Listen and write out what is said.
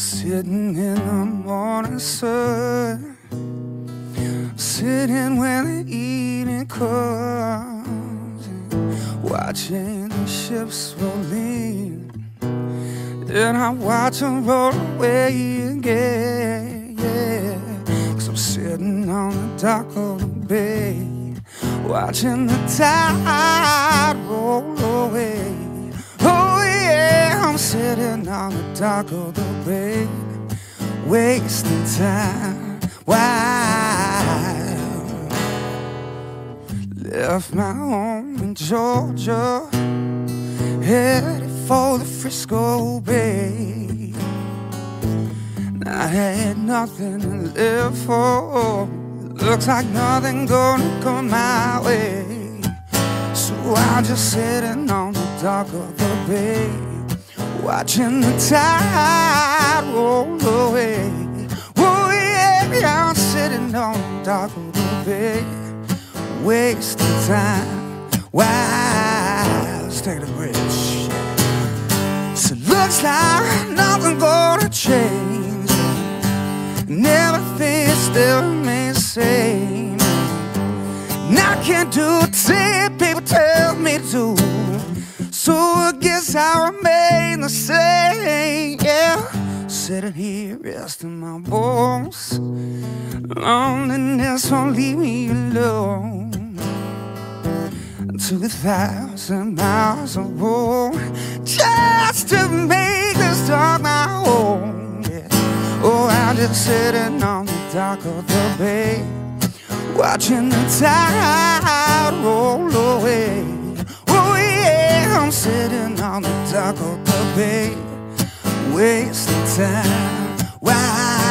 Sitting in the morning sun, sitting when the evening comes, watching the ships roll in. Then I watch them roll away again, yeah. Cause I'm sitting on the dock of the bay, watching the tide roll on the bay, wasting time. Wow. Left my home in Georgia, headed for the Frisco Bay. I had nothing to live for. Looks like nothing gonna come my way. So I'm just sitting on the dock of the bay, watching the tide roll away. Oh yeah, I'm sitting on dock of the bay, wasting time. Let's take the bridge. So looks like nothing gonna change, and everything still remains the same. And I can't do thing people tell me to. So I guess I remain same. Yeah, sitting here resting my bones. Loneliness won't leave me alone. Two thousand miles of road just to make this dog my home. Yeah. Oh, I'm just sitting on the dock of the bay watching the tide roll away. Oh yeah, I'm sitting on the dock of the bay, wasting time. Wow.